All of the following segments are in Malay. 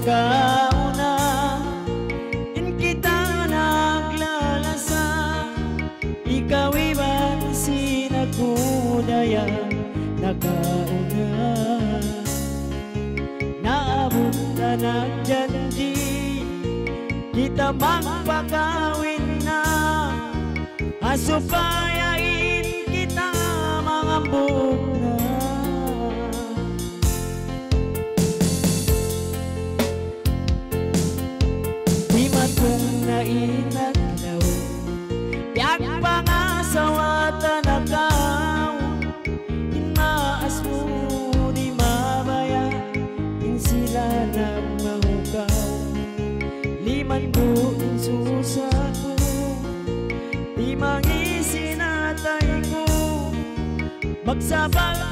kauna in kita naglalasa ikaw ibang sinakunaya nakauna naabot na nagjanji kita magpakawin na asupaya observer.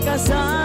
casar.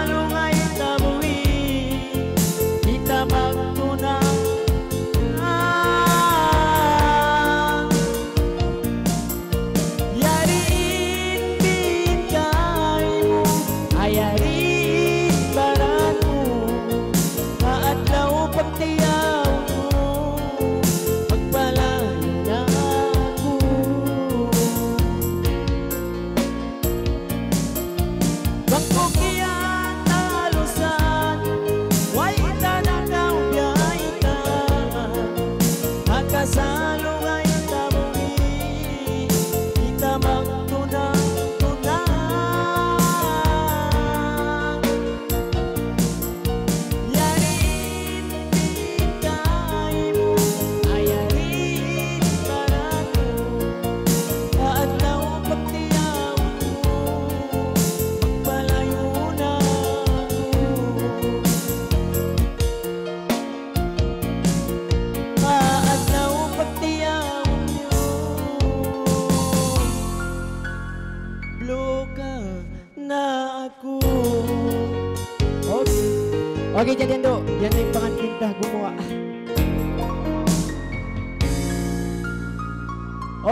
Okey, jadi tu Yang timbangan pindah gua gumawa.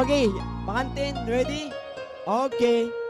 Okey, pengantin ready? Okey.